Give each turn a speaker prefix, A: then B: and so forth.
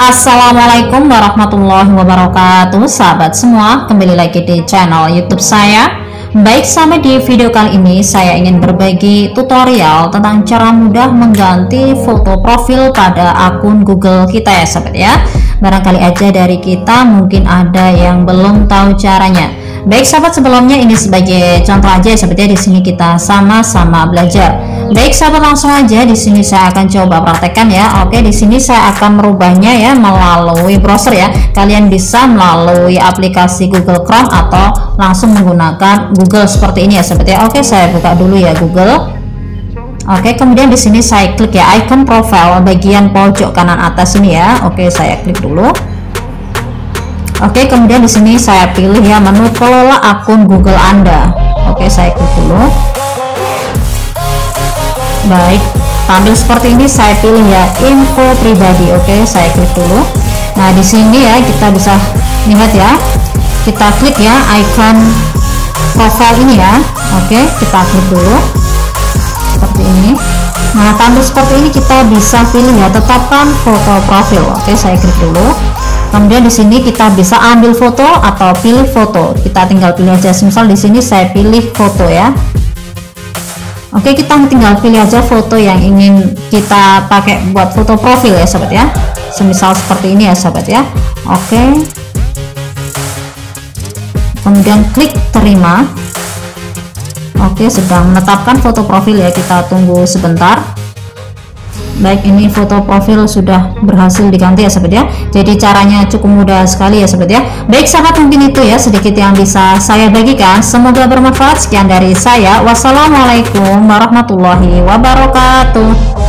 A: Assalamualaikum warahmatullahi wabarakatuh. Sahabat semua kembali lagi di channel youtube saya. Baik sampai di video kali ini saya ingin berbagi tutorial tentang cara mudah mengganti foto profil pada akun google kita ya sahabat ya. Barangkali aja dari kita mungkin ada yang belum tahu caranya Baik sahabat sebelumnya ini sebagai contoh aja seperti di sini kita sama-sama belajar. Baik sahabat langsung aja di sini saya akan coba praktekkan ya. Oke di sini saya akan merubahnya ya melalui browser ya. Kalian bisa melalui aplikasi Google Chrome atau langsung menggunakan Google seperti ini ya seperti. Oke saya buka dulu ya Google. Oke, kemudian di sini saya klik ya icon profile bagian pojok kanan atas ini ya. Oke, saya klik dulu. Oke, kemudian di sini saya pilih ya menu kelola akun Google Anda. Oke, saya klik dulu. Baik, tampil seperti ini saya pilih ya info pribadi. Oke, saya klik dulu. Nah, di sini ya kita bisa lihat ya. Kita klik ya icon profile ini ya. Oke, kita klik dulu. Seperti ini. Nah, tampil seperti ini kita bisa pilih ya tetapkan foto profil. Oke, saya klik dulu kemudian di sini kita bisa ambil foto atau pilih foto. Kita tinggal pilih aja. Misal di sini saya pilih foto ya. Oke kita tinggal pilih aja foto yang ingin kita pakai buat foto profil ya sahabat ya. Semisal seperti ini ya sahabat ya. Oke. Kemudian klik terima. Oke sedang menetapkan foto profil ya. Kita tunggu sebentar baik ini foto profil sudah berhasil diganti ya sahabat ya. Jadi caranya cukup mudah sekali ya sahabat ya. Baik sahabat mungkin itu ya sedikit yang bisa saya bagikan. Semoga bermanfaat. Sekian dari saya. Wassalamualaikum warahmatullahi wabarakatuh